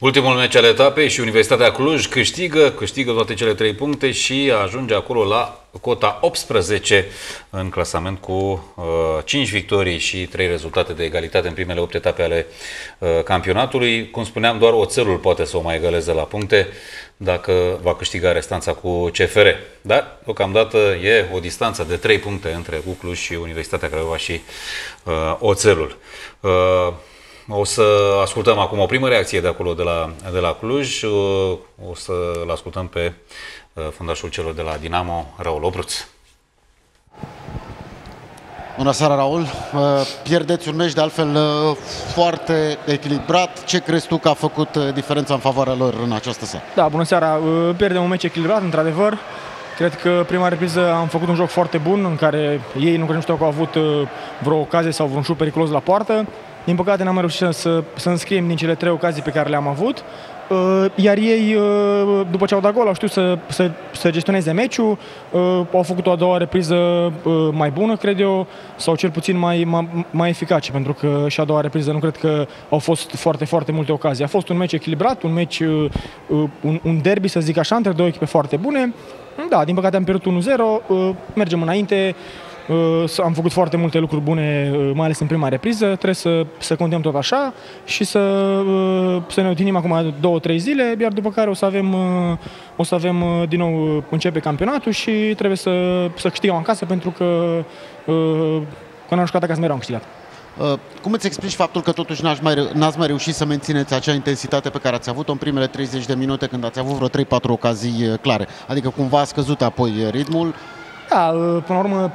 Ultimul meci al etapei și Universitatea Cluj câștigă, câștigă toate cele trei puncte și ajunge acolo la cota 18 în clasament cu uh, 5 victorii și 3 rezultate de egalitate în primele 8 etape ale uh, campionatului. Cum spuneam, doar oțelul poate să o mai egaleze la puncte dacă va câștiga restanța cu CFR. Dar, deocamdată, e o distanță de 3 puncte între Cluj și Universitatea Craiova și uh, oțelul. Uh, o să ascultăm acum o primă reacție de acolo, de la, de la Cluj. O să-l ascultăm pe uh, fundașul celor de la Dinamo, Raul Opruț. Bună seara, Raul. Uh, pierdeți un meci de altfel uh, foarte echilibrat. Ce crezi tu că a făcut diferența în favoarea lor în această seară? Da, bună seara. Pierdem un meci echilibrat, într-adevăr. Cred că prima repriză am făcut un joc foarte bun în care ei nu cred nu știu că au avut vreo ocazie sau vreun șut periculos la poartă. Din păcate n-am reușit să, să înscriem din cele trei ocazii pe care le-am avut. Uh, iar ei, uh, după ce au dat gol, au știut să, să, să gestioneze meciul, uh, au făcut o a doua repriză mai bună, cred eu, sau cel puțin mai, mai, mai eficace, pentru că și a doua repriză nu cred că au fost foarte, foarte multe ocazii. A fost un meci echilibrat, un meci, un, un derby, să zic așa, între două echipe foarte bune. Da, din păcate am pierdut 1-0, mergem înainte, Uh, am făcut foarte multe lucruri bune, uh, mai ales în prima repriză. Trebuie să, să continuăm tot așa și să, uh, să ne utinim acum două, trei zile, iar după care o să avem, o să avem din nou începe campionatul și trebuie să, să câștigăm acasă pentru că că n-am jucat acasă mereu am câștigat. Cum îți explici faptul că totuși n-ați mai, n-ați mai reușit să mențineți acea intensitate pe care ați avut-o în primele 30 de minute când ați avut vreo 3-4 ocazii clare? Adică cumva a scăzut apoi ritmul? Da, până la urmă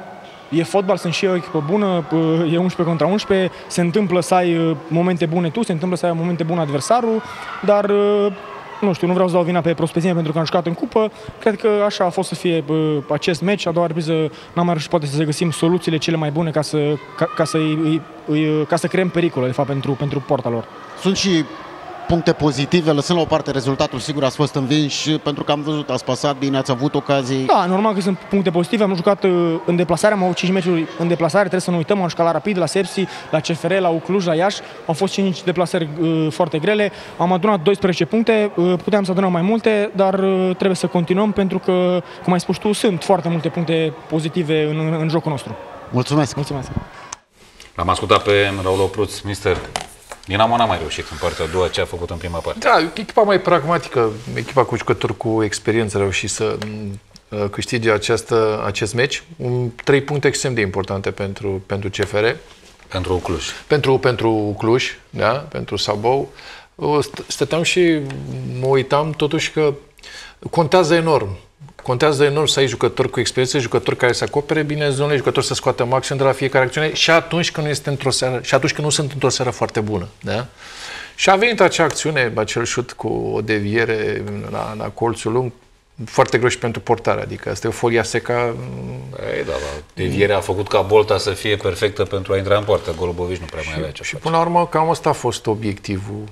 e fotbal, sunt și eu o echipă bună, e 11 contra 11, se întâmplă să ai uh, momente bune tu, se întâmplă să ai momente bune adversarul, dar uh, nu știu, nu vreau să dau vina pe prospezime pentru că am jucat în cupă. Cred că așa a fost să fie acest meci. A doua repriză n-am mai reușit poate să găsim soluțiile cele mai bune ca să, ca, ca să, îi, îi, ca să creăm pericole, de fapt, pentru, pentru porta lor. Sunt și puncte pozitive, lăsând la o parte rezultatul, sigur ați fost învinși, pentru că am văzut, ați pasat bine, ați avut ocazii. Da, normal că sunt puncte pozitive, am jucat uh, în deplasare, am avut 5 meciuri în deplasare, trebuie să nu uităm, am jucat la Rapid, la Sepsi, la CFR, la Ucluj, la Iași, au fost 5 deplasări uh, foarte grele, am adunat 12 puncte, uh, puteam să adunăm mai multe, dar uh, trebuie să continuăm pentru că, cum ai spus tu, sunt foarte multe puncte pozitive în, în jocul nostru. Mulțumesc! Mulțumesc! L-am ascultat pe Raul Opruț, mister. Dinamo n-a mai reușit în partea a doua ce a făcut în prima parte. Da, echipa mai pragmatică, echipa cu jucători cu experiență a reușit să uh, câștige această, acest meci. Un, trei puncte extrem de importante pentru, pentru CFR. Pentru Cluj. Pentru, pentru Cluj, da, pentru Sabou. Stăteam și mă uitam totuși că contează enorm Contează enorm să ai jucători cu experiență, jucători care să acopere bine zonele, jucători să scoată maxim de la fiecare acțiune și atunci când nu este într-o seară, și atunci când nu sunt într-o seară foarte bună. Da? Și a venit acea acțiune, acel șut cu o deviere la, la colțul lung, foarte greu și pentru portare, adică asta e o folia seca. Ei, da, da. Devierea a făcut ca bolta să fie perfectă pentru a intra în poartă. Golubovici nu prea mai avea ce Și face. până la urmă, cam asta a fost obiectivul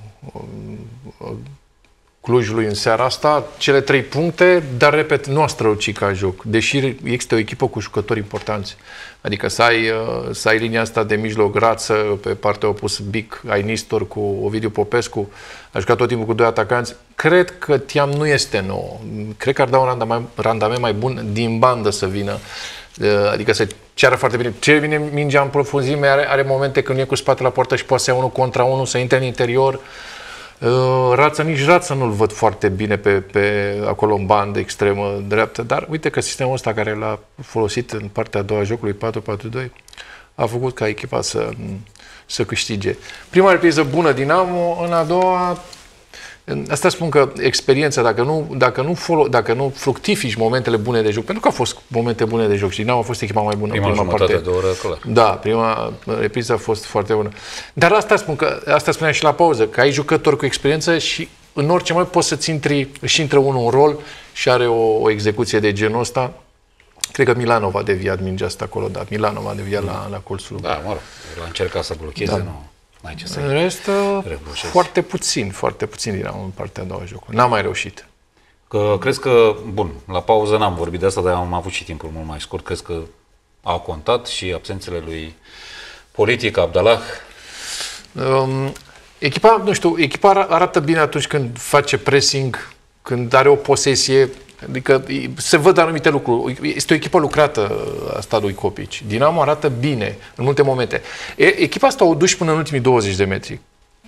Clujului în seara asta, cele trei puncte, dar, repet, nu a strălucit ca joc, deși există o echipă cu jucători importanți. Adică să ai, uh, să ai linia asta de mijloc, Rață, pe partea opus Bic, ai Nistor cu Ovidiu Popescu, a jucat tot timpul cu doi atacanți. Cred că Tiam nu este nou. Cred că ar da un randament, randament mai bun din bandă să vină. Uh, adică să ceară foarte bine. Ce vine mingea în profunzime, are, are momente când e cu spatele la poartă și poate să ia unul contra unul, să intre în interior. Uh, rața, nici Rața nu-l văd foarte bine pe, pe acolo în bandă extremă dreaptă, dar uite că sistemul ăsta care l-a folosit în partea a doua a jocului 4-4-2 a făcut ca echipa să, să câștige. Prima repriză bună Dinamo, în a doua Asta spun că experiența, dacă nu, dacă nu, folo, dacă nu fructifici momentele bune de joc, pentru că au fost momente bune de joc și Dinamo a fost echipa mai bună prima, în prima parte. de oră, clar. Da, prima repriză a fost foarte bună. Dar asta spun că, asta spuneam și la pauză, că ai jucători cu experiență și în orice mai poți să-ți intri și intră unul în rol și are o, o execuție de genul ăsta. Cred că Milanov a deviat mingea asta acolo, da. Milanov a deviat la, la colțul. Da, mă rog, l-a încercat să blocheze, da. nu. N-ai ce să În rest, foarte puțin, foarte puțin din în partea a doua jocului. N-am mai reușit. Că, crezi că, bun, la pauză n-am vorbit de asta, dar am avut și timpul mult mai scurt. Crezi că au contat și absențele lui politic, Abdallah? Um, Echipa, nu știu, echipa arată bine atunci când face pressing, când are o posesie, adică se văd anumite lucruri. Este o echipă lucrată asta lui Copici. Dinamo arată bine în multe momente. E, echipa asta o duci până în ultimii 20 de metri.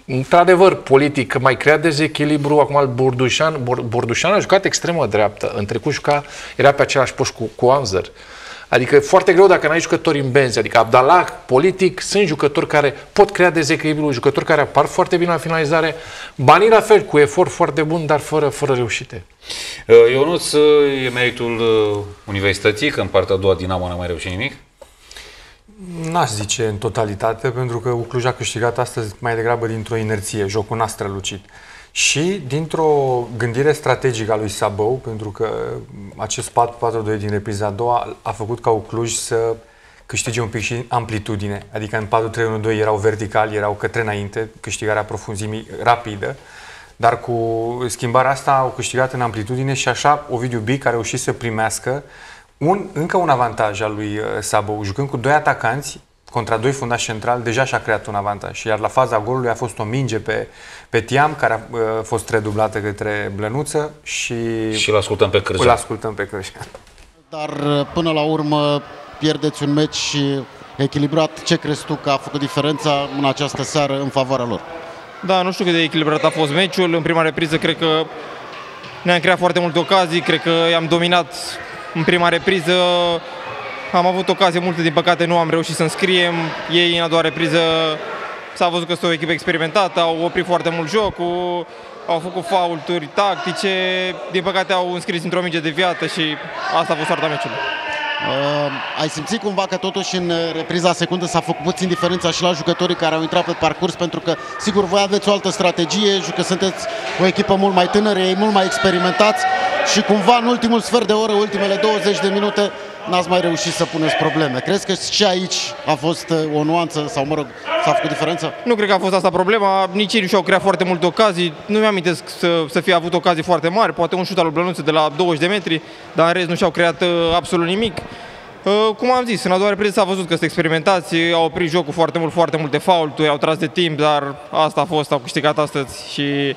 Într-adevăr, politic, mai crea dezechilibru. Acum al Bordușan, Bordușan a jucat extremă dreaptă. În trecut juca, era pe același post cu, cu Anzer. Adică e foarte greu dacă n-ai jucători în benzi. Adică Abdallah, politic, sunt jucători care pot crea dezechilibru, jucători care apar foarte bine la finalizare. Banii la fel, cu efort foarte bun, dar fără, fără reușite. Uh, Ionuț, uh, e meritul uh, universității, că în partea a doua Dinamo n-a mai reușit nimic? N-aș zice în totalitate, pentru că Ucluj a câștigat astăzi mai degrabă dintr-o inerție, jocul n-a strălucit. Și dintr-o gândire strategică a lui Sabou, pentru că acest 4-4-2 din repriza a doua a făcut ca Ucluj să câștige un pic și amplitudine. Adică în 4-3-1-2 erau verticali, erau către înainte, câștigarea profunzimii rapidă. Dar cu schimbarea asta au câștigat în amplitudine și așa Ovidiu Bic a reușit să primească un, încă un avantaj al lui uh, Sabou. Jucând cu doi atacanți, contra doi fundași centrali, deja și-a creat un avantaj. Iar la faza golului a fost o minge pe, pe Tiam, care a uh, fost redublată către Blănuță și... Și îl ascultăm pe Cârjan. Îl ascultăm pe Cârjan. Dar uh, până la urmă pierdeți un meci echilibrat. Ce crezi tu că a făcut diferența în această seară în favoarea lor? Da, nu știu cât de echilibrat a fost meciul. În prima repriză cred că ne-am creat foarte multe ocazii, cred că i-am dominat în prima repriză. Am avut ocazie multe, din păcate nu am reușit să înscriem. Ei în a doua repriză s-a văzut că sunt o echipă experimentată, au oprit foarte mult jocul, au făcut faulturi tactice, din păcate au înscris într-o minge de viață și asta a fost soarta meciului. Uh, ai simțit cumva că totuși în repriza secundă s-a făcut puțin diferența și la jucătorii care au intrat pe parcurs pentru că sigur voi aveți o altă strategie, că sunteți o echipă mult mai tânără, ei mult mai experimentați și cumva în ultimul sfert de oră, ultimele 20 de minute n-ați mai reușit să puneți probleme. Crezi că și aici a fost uh, o nuanță sau, mă rog, s-a făcut diferență? Nu cred că a fost asta problema. Nici ei nu și-au creat foarte multe ocazii. Nu mi-am amintesc să, să fie avut ocazii foarte mari. Poate un șut al lui Blănuță de la 20 de metri, dar în rest nu și-au creat uh, absolut nimic. Uh, cum am zis, în a doua repriză s-a văzut că sunt experimentați, au oprit jocul foarte mult, foarte multe faulturi, au tras de timp, dar asta a fost, au câștigat astăzi și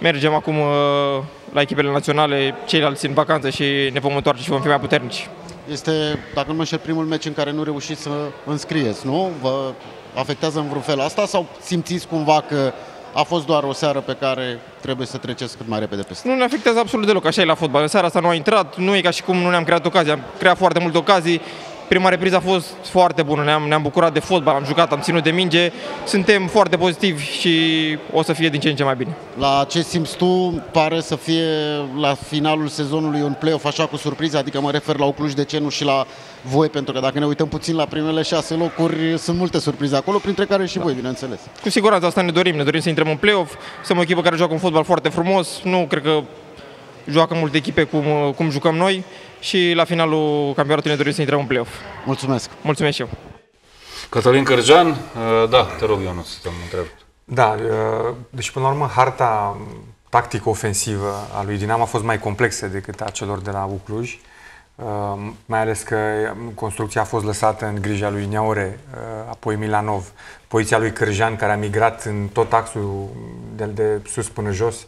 mergem acum uh, la echipele naționale, ceilalți în vacanță și ne vom întoarce și vom fi mai puternici. Este, dacă nu mă înșel, primul meci în care nu reușiți să înscrieți, nu? Vă afectează în vreun fel asta sau simțiți cumva că a fost doar o seară pe care trebuie să treceți cât mai repede peste. Nu ne afectează absolut deloc, așa e la fotbal. În seara asta nu a intrat, nu e ca și cum nu ne-am creat ocazii, am creat foarte multe ocazii, Prima repriză a fost foarte bună, ne-am, ne-am bucurat de fotbal, am jucat, am ținut de minge, suntem foarte pozitivi și o să fie din ce în ce mai bine. La ce simți tu, pare să fie la finalul sezonului un play-off așa cu surpriză, adică mă refer la Ocluj de ce nu și la voi, pentru că dacă ne uităm puțin la primele șase locuri, sunt multe surprize acolo, printre care și voi, bineînțeles. Cu siguranță asta ne dorim, ne dorim să intrăm în play-off, să o echipă care joacă un fotbal foarte frumos, nu cred că joacă multe echipe cum, cum jucăm noi și la finalul campionatului ne dorim să intrăm în play-off. Mulțumesc! Mulțumesc și eu! Cătălin Cărjan, uh, da, te rog eu, nu să te întreb. Da, uh, deci până la urmă harta tactică-ofensivă a lui Dinamo a fost mai complexă decât a celor de la Ucluj, uh, mai ales că construcția a fost lăsată în grija lui Neaure, apoi Milanov, poziția lui Cârjan, care a migrat în tot axul de, de sus până jos, Uh,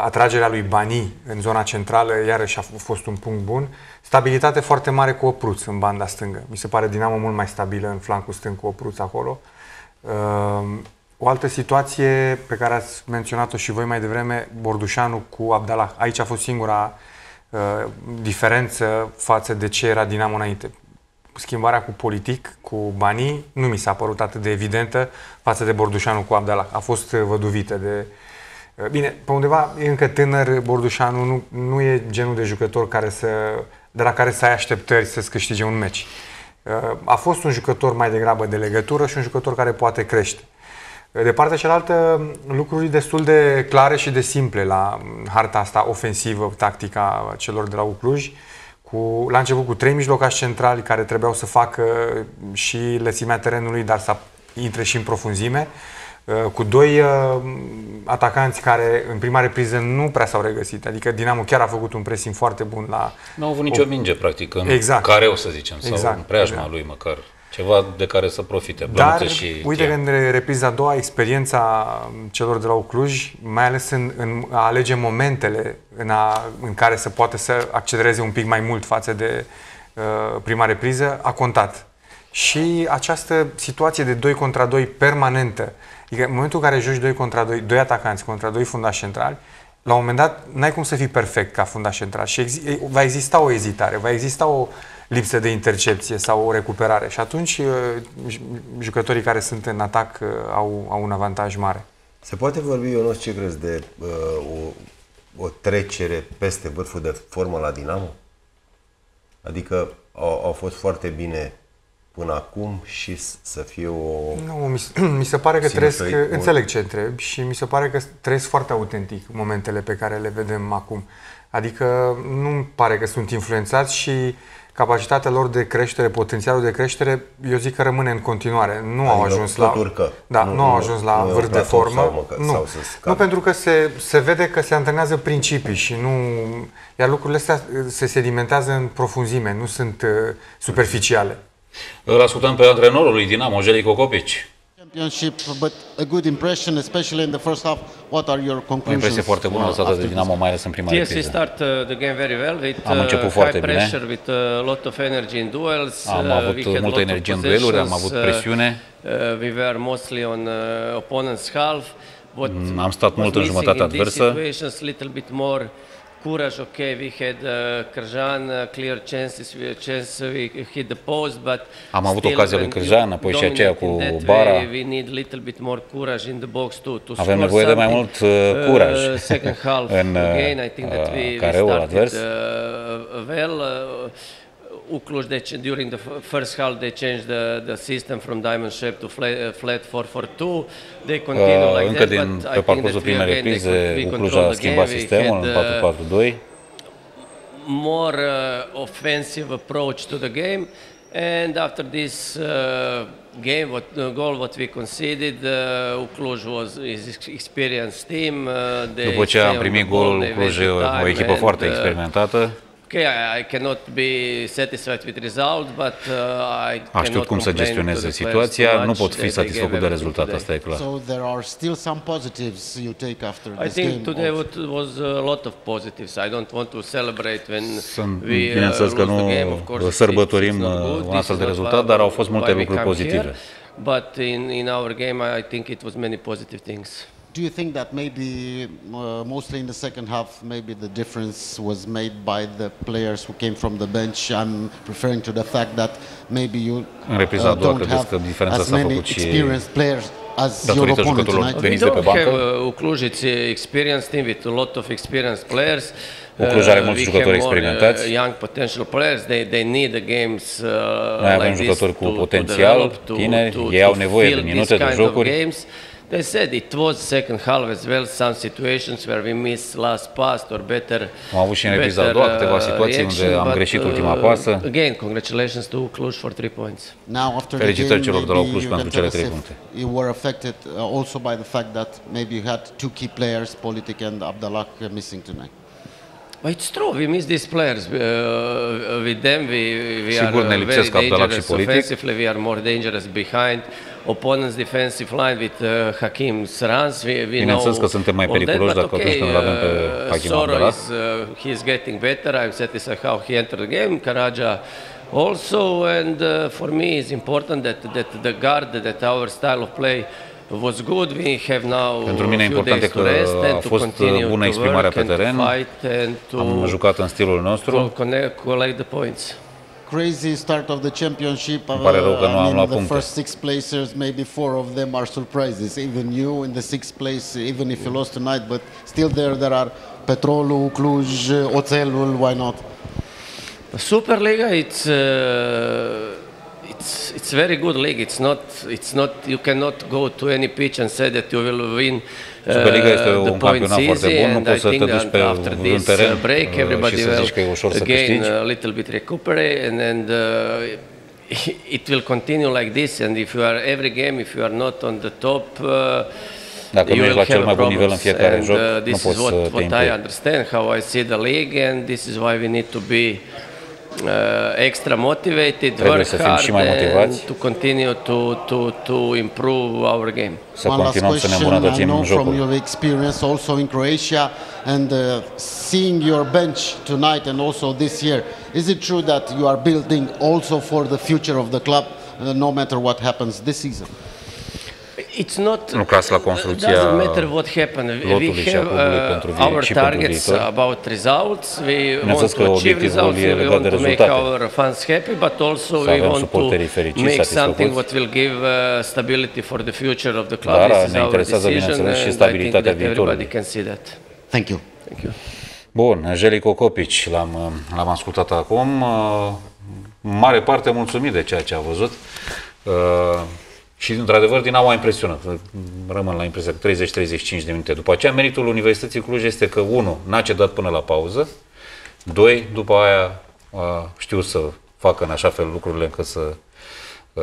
atragerea lui Bani în zona centrală, iarăși a fost un punct bun. Stabilitate foarte mare cu Opruț în banda stângă. Mi se pare Dinamo mult mai stabilă în flancul stâng cu Opruț acolo. Uh, o altă situație pe care ați menționat-o și voi mai devreme, Bordușanu cu Abdallah. Aici a fost singura uh, diferență față de ce era Dinamo înainte. Schimbarea cu politic, cu banii, nu mi s-a părut atât de evidentă față de Bordușanu cu Abdallah. A fost văduvită de, Uh, bine, pe undeva e încă tânăr, Bordușanu nu, nu e genul de jucător care să, de la care să ai așteptări să-ți câștige un meci. Uh, a fost un jucător mai degrabă de legătură și un jucător care poate crește. Uh, de partea cealaltă, lucruri destul de clare și de simple la harta asta ofensivă, tactica celor de la Ucluj. Cu, la început cu trei mijlocași centrali care trebuiau să facă și lățimea terenului, dar să intre și în profunzime. Uh, cu doi uh, atacanți care în prima repriză nu prea s-au regăsit. Adică Dinamo chiar a făcut un pressing foarte bun la... Nu au avut nicio o... minge, practic, în exact. care o să zicem, sau exact. în preajma exact. lui măcar. Ceva de care să profite. Dar, Blănuță și uite Tia. că în repriza a doua, experiența celor de la Ucluj, mai ales în, în a alege momentele în, a, în care să poată să accelereze un pic mai mult față de uh, prima repriză, a contat. Și această situație de 2 contra 2 permanentă, adică în momentul în care joci 2 contra 2, 2 atacanți contra 2 fundași centrali, la un moment dat n-ai cum să fii perfect ca fundaș central și exi- va exista o ezitare, va exista o lipsă de intercepție sau o recuperare și atunci uh, ju- jucătorii care sunt în atac uh, au, au un avantaj mare. Se poate vorbi, eu nu știu ce crezi, de uh, o, o trecere peste vârful de formă la Dinamo? Adică au, au fost foarte bine până acum și s- să fie o... Nu, mi, se- mi se pare că Sinusoid trăiesc, mult. înțeleg ce întreb și mi se pare că trăiesc foarte autentic momentele pe care le vedem acum. Adică nu-mi pare că sunt influențați și capacitatea lor de creștere, potențialul de creștere, eu zic că rămâne în continuare. Nu au Adică ajuns tot la urcă. Da, Nu- nu, au nu- ajuns la nu e un vârf de platou formă. sau măcar- nu. sau să scadă. nu, pentru că se, se vede că se antrenează principii și nu iar lucrurile astea se sedimentează în profunzime, nu sunt uh, superficiale. Îl ascultăm pe antrenorul lui Dinamo, Jelico Copici. Championship, but a good impression, especially in the first half. What are your O conclusions? impresie foarte bună uh, lăsată de after Dinamo, mai ales în prima Yes, we repriză. start uh, the game very well with Am început uh, foarte high bine. pressure, with a lot of energy in duels. Am Uh, avut we had multă lot of energie în dueluri, am avut possessions, uh, presiune. Uh, we were mostly on uh, opponent's half. What Mm, am stat was mult în missing jumătatea in these adversă. Situations, little bit more courage. Okay, we had uh, Krjan, uh, clear chances, we chance we hit the post, but Am avut still ocazia lui when you Krjan, apoi și aceea dominate in cu that Bara. way, We need little bit more courage in the box to, to Avem score nevoie de mai something. mult uh, curaj Uh, second half în uh, again, I think that we, we careul started advers. uh, well. Uh, Ucluj, they, ch- during the f- first half, they changed the, the system from diamond shape to flat, uh, flat 4-4-2. They continue Uh, like Încă that, din, but I pe think parcursul that we primei again, they reprize, could- we Ucluj control a the schimbat game. We sistemul had, în uh, 4-4-2. more uh, offensive approach to the game. And after this uh, game, what uh, goal what we conceded, uh, Ucluj was is ex- experienced team. Uh, they După ce stay am on primit the ball, golul, they Cluj waste e o, time o echipă and, foarte uh, experimentată. Okay, I, I cannot be satisfied with result, but uh, I Aș știut cannot cum să complain to gestioneze the players situația, too nu much. pot fi They- they satisfăcut gave de everything rezultat, today. asta e clar. So there are still some positives you take after I this think game. today also. what was a lot of positives. I don't want to celebrate when Sunt, we uh, bineînțeles că lose nu the game. Of course, it's- sărbătorim it's not uh, good. un This astfel is de not rezultat, why- dar au fost multe why we lucruri come pozitive. here. But in, in our game, I, I think it was many positive things. Do you think that maybe, uh, mostly in the second half, maybe the difference was made by the players who came from the bench? I'm referring to the fact that maybe you uh, a doua, don't have as many experienced players as your opponent jucătorilor tonight? we don't have uh, Ucluj, it's a experienced team with a lot of experienced players. Ucluj are mulți we jucători have more, experimentați. Uh, young potential players. They, they need the games uh, Noi avem like this jucători cu to, to potențial, develop, to, tineri, to, ei au to nevoie de fill minute, these de kind of jocuri. games. They said it was second half as well, some situations where we missed last pass or better. Am avut și în repriza a better, doua câteva uh, situații unde reaction, am but, greșit uh, ultima pasă. Again, congratulations to Cluj for three points. Now, after Felicitări the game, celor de la maybe Cluj you pentru can tell cele us trei if puncte. You were affected uh, also by the fact that maybe you had two key players, Politic and Abdallah, uh, missing tonight. But it's true, we miss these players. Uh, with them, we, we are Sigur ne uh, very și dangerous Politic. offensively. We are more dangerous behind opponent's defensive line with uh, Hakim Srans. We, we Bineînțeles know că suntem mai that, periculoși dacă atunci când avem pe Hakim Soro is, uh, he is getting better. I'm satisfied how he entered the game. Karaja also, and uh, for me, it's important that, that the guard, that our style of play was good. We have now Pentru mine a few important days e to că rest a and to fost continue bună to exprimarea work pe and to teren. fight and to Am jucat în stilul to nostru. connect, collect the points. Crazy start of the championship. Uh, Îmi pare rău că nu I am mean, luat the puncte. first six placers, maybe four of them are surprises. Even you in the sixth place, even if you lost tonight, but still there, there are Petrolul, Cluj, Oțelul, why not? Superliga, it's uh, it's it's very good league. It's not it's not you cannot go to any pitch and say that you will win. uh, Superliga este the un points campionat foarte easy, bun, nu and poți I să te think duci that pe after un this teren, uh, break, uh, everybody și să will zici că e ușor să again câștigi. a little bit recuperate, and and uh, it will continue like this. And if you are every game, if you are not on the top. Uh, Dacă nu you ești will la cel have mai bun nivel în problems. fiecare and, joc, uh, nu this poți is what, să te what I understand, how I see the league, and this is why we need to be uh, extra motivated, Trebuie work să fim hard și mai and motivați. to continue to, to, to improve our game. Să One last continuăm să ne question. I îmbunătățim know from jocul. your experience also in Croatia and uh, seeing your bench tonight and also this year, is it true that you are building also for the future of the club, uh, no matter what happens this season? It's not Lucrați la construcția doesn't matter what happened. We lotului și a have clubului uh, pentru vi- our și pentru targets viitor. about results. We want zis că to achieve obiectivul results. e We legat want de to make rezultate. our fans happy, but also Să we avem want to suporterii fericiți, make satisfăcuți. something what will give uh, stability for the future of the club. Dar this is ne our interesează, decision, bineînțeles, și and Și think stabilitatea that everybody viitorului. can see that. Thank you. Thank you. Bun, Angelico Copici, l-am, l-am ascultat acum. Uh, În mare parte mulțumit de ceea ce a văzut. Uh, Și, într-adevăr, Dinamo a impresionat. Rămân la impresia că 30-35 de minute. După aceea, meritul Universității Cluj este că, unu, n-a cedat până la pauză, doi, după aia a știut să facă în așa fel lucrurile încât să uh,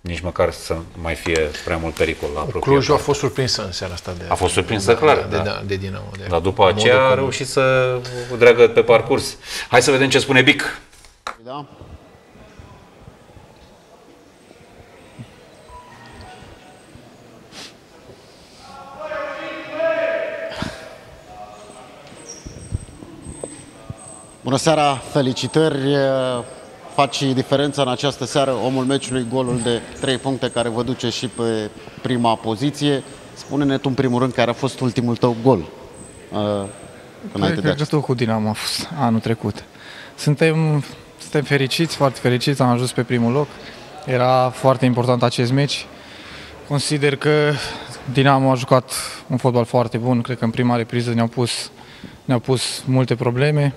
nici măcar să mai fie prea mult pericol la apropiere. Clujul a fost surprinsă în seara asta de... A fost surprinsă, clar, de, da. de, de Dinamo. De Dar după modul aceea a cum- reușit să o dreagă pe parcurs. Hai să vedem ce spune Bic. Da? Bună seara, felicitări! Faci diferența în această seară, omul meciului, golul de 3 puncte care vă duce și pe prima poziție. Spune-ne tu în primul rând care a fost ultimul tău gol uh, înainte de Cred că acesta. tot cu Dinamo a fost anul trecut. Suntem, suntem fericiți, foarte fericiți, am ajuns pe primul loc. Era foarte important acest meci. Consider că Dinamo a jucat un fotbal foarte bun. Cred că în prima repriză ne-au pus, ne-au pus multe probleme.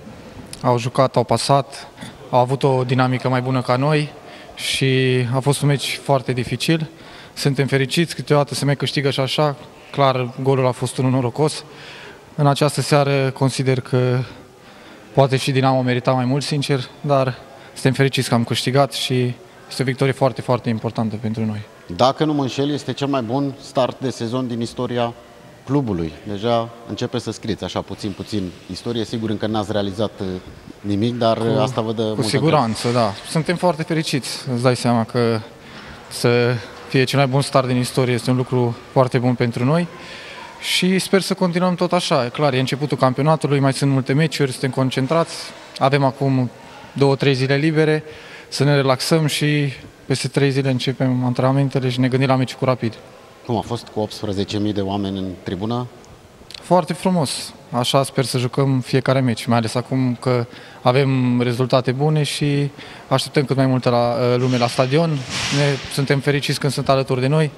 Au jucat, au pasat, au avut o dinamică mai bună ca noi și a fost un meci foarte dificil. Suntem fericiți, câteodată se mai câștigă și așa. Clar, golul a fost unul norocos. În această seară consider că poate și Dinamo merita mai mult, sincer, dar suntem fericiți că am câștigat și este o victorie foarte, foarte importantă pentru noi. Dacă nu mă înșel, este cel mai bun start de sezon din istoria clubului. Deja începe să scrieți așa puțin, puțin istorie. Sigur încă n-ați realizat uh, nimic, dar cu, asta vă dă Cu multă siguranță, da. Suntem foarte fericiți. Îți dai seama că să fie cel mai bun start din istorie este un lucru foarte bun pentru noi și sper să continuăm tot așa. E clar, e începutul campionatului, mai sunt multe meciuri, suntem concentrați, avem acum două, trei zile libere, să ne relaxăm și peste trei zile începem antrenamentele și ne gândim la meciul cu Rapid. Cum a fost cu 18.000 de oameni în tribună? Foarte frumos. Așa sper să jucăm fiecare meci, mai ales acum că avem rezultate bune și așteptăm cât mai multă la, uh, lume la stadion. Ne, suntem fericiți când sunt alături de noi,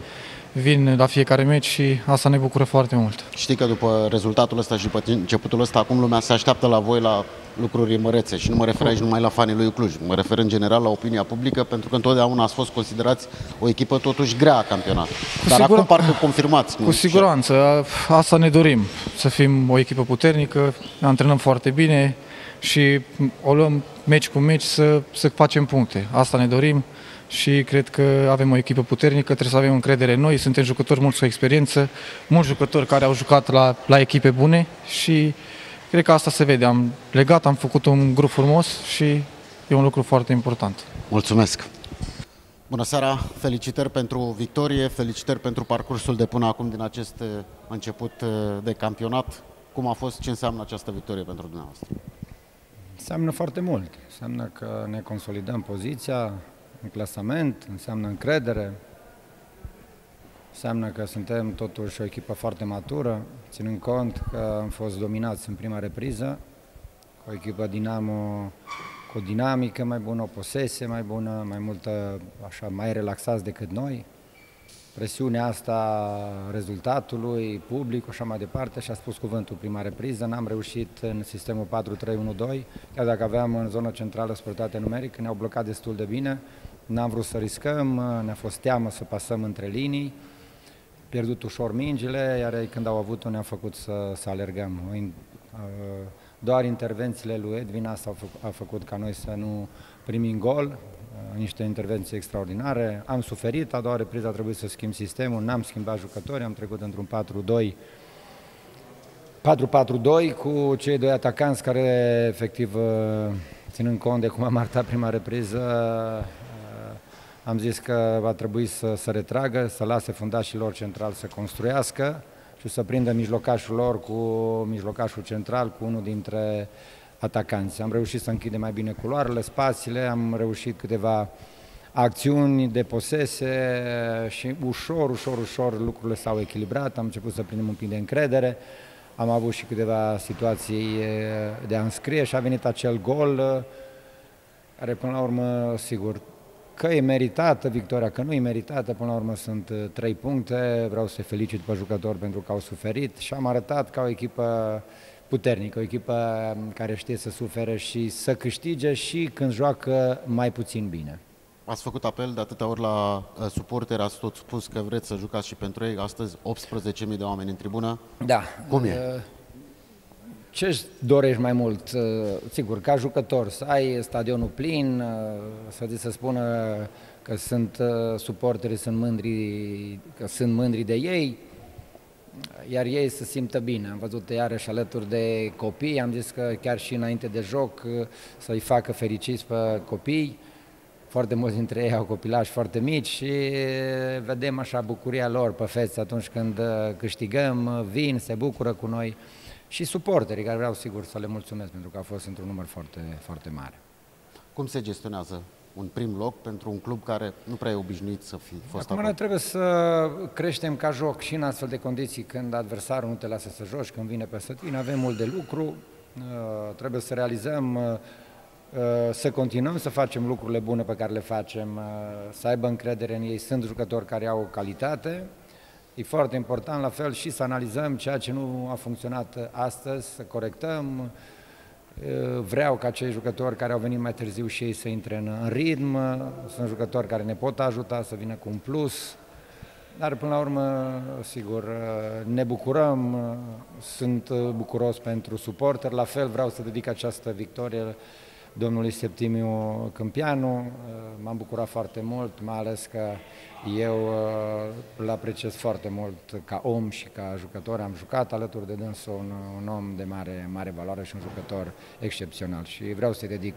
vin la fiecare meci și asta ne bucură foarte mult. Știi că după rezultatul ăsta și după începutul ăsta, acum lumea se așteaptă la voi la lucruri mărețe și nu mă refer aici numai la fanii lui Cluj, mă refer în general la opinia publică, pentru că întotdeauna ați fost considerați o echipă totuși grea a campionatului. Dar sigur- acum parcă confirmați. nu? Cu siguranță, asta ne dorim, să fim o echipă puternică, antrenăm foarte bine și o luăm meci cu meci să, să facem puncte. Asta ne dorim și cred că avem o echipă puternică, trebuie să avem încredere în noi, suntem jucători mulți cu experiență, mulți jucători care au jucat la, la echipe bune și cred că asta se vede. Am legat, am făcut un grup frumos și e un lucru foarte important. Mulțumesc! Bună seara, felicitări pentru victorie, felicitări pentru parcursul de până acum din acest uh, început uh, de campionat. Cum a fost, ce înseamnă această victorie pentru dumneavoastră? Înseamnă foarte mult. Înseamnă că ne consolidăm poziția în clasament, înseamnă încredere, înseamnă că suntem totuși o echipă foarte matură, ținând cont că am fost dominați în prima repriză, cu o echipă Dinamo cu o dinamică mai bună, o posesie mai bună, mai multă, așa, mai relaxați decât noi. Presiunea asta rezultatului, public, așa mai departe, și a spus cuvântul prima repriză, n-am reușit în sistemul 4-3-1-2, chiar dacă aveam în zona centrală sporitate numerică, ne-au blocat destul de bine, n-am vrut să riscăm, ne-a fost teamă să pasăm între linii, pierdut ușor mingile, iar ei când au avut-o ne-au făcut să, să alergăm. In- uh, Doar intervențiile lui Edwin asta au făcut, a făcut ca noi să nu primim gol, uh, niște intervenții extraordinare. Am suferit, a doua repriză a trebuit să schimb sistemul, n-am schimbat jucători, am trecut într-un 4-2 4-4-2 cu cei doi atacanți care efectiv uh, ținând cont de cum am arătat prima repriză, am zis că va trebui să se retragă, să lase fundașii lor central să construiască și să prindă mijlocașul lor cu mijlocașul central, cu unul dintre atacanți. Am reușit să închidem mai bine culoarele, spațiile, am reușit câteva acțiuni de posese și ușor, ușor, ușor lucrurile s-au echilibrat, am început să prindem un pic de încredere, am avut și câteva situații de a înscrie și a venit acel gol care până la urmă, sigur, că e meritată victoria, că nu e meritată, până la urmă sunt trei puncte, vreau să felicit pe jucători pentru că au suferit și am arătat ca o echipă puternică, o echipă care știe să sufere și să câștige și când joacă mai puțin bine. Ați făcut apel de atâtea ori la uh, suporteri, ați tot spus că vreți să jucați și pentru ei. Astăzi 18.000 de oameni în tribună. Da. Cum e? Uh, ce dorești mai mult? Uh, sigur, ca jucător, să ai stadionul plin, uh, să ți se spună că sunt uh, suporteri, sunt mândri, că sunt mândri de ei, iar ei să simtă bine. Am văzut iarăși alături de copii, am zis că chiar și înainte de joc să-i facă fericiți pe copii. Foarte mulți dintre ei au copilași foarte mici și vedem așa bucuria lor pe fețe atunci când câștigăm, vin, se bucură cu noi și suporterii care vreau sigur să le mulțumesc pentru că a fost într-un număr foarte, foarte mare. Cum se gestionează un prim loc pentru un club care nu prea e obișnuit să fi fost Acum acolo? noi trebuie să creștem ca joc și în astfel de condiții când adversarul nu te lasă să joci, când vine peste tine, avem mult de lucru, uh, trebuie să realizăm, uh, uh, să continuăm să facem lucrurile bune pe care le facem, să aibă încredere în ei, sunt jucători care au calitate, E foarte important, la fel, și să analizăm ceea ce nu a funcționat astăzi, să corectăm. Vreau ca cei jucători care au venit mai târziu și ei să intre în, în ritm. Sunt jucători care ne pot ajuta să vină cu un plus. Dar până la urmă, sigur, ne bucurăm, sunt bucuros pentru suporter. La fel vreau să dedic această victorie domnului Septimiu Câmpianu. M-am bucurat foarte mult, mai ales că eu îl apreciez foarte mult ca om și ca jucător. Am jucat alături de dânsul un, un om de mare, mare valoare și un jucător excepțional și vreau să-i dedic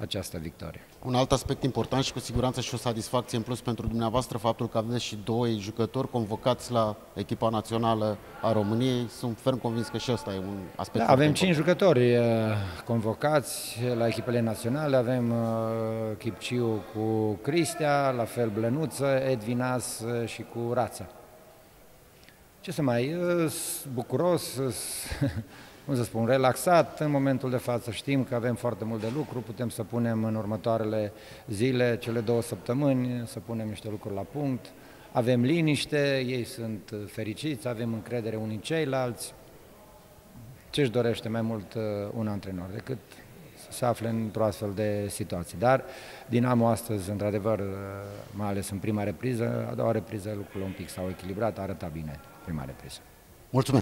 această victorie. Un alt aspect important și cu siguranță și o satisfacție în plus pentru dumneavoastră, faptul că aveți și doi jucători convocați la echipa națională a României. Sunt ferm convins că și ăsta e un aspect da, Avem cinci jucători uh, convocați la echipele naționale. Avem uh, Chipciu cu Cristea, la fel Blănuță, Edvinas uh, și cu Rața. Ce să mai, bucuros, cum să spun, relaxat în momentul de față. Știm că avem foarte mult de lucru, putem să punem în următoarele zile, cele două săptămâni, să punem niște lucruri la punct. Avem liniște, ei sunt fericiți, avem încredere unii în ceilalți. Ce își dorește mai mult uh, un antrenor decât să se afle într-o astfel de situație. Dar Dinamo astăzi, într-adevăr, uh, mai ales în prima repriză, a doua repriză lucrurile un pic s-au echilibrat, arăta bine prima repriză. Mulțumesc!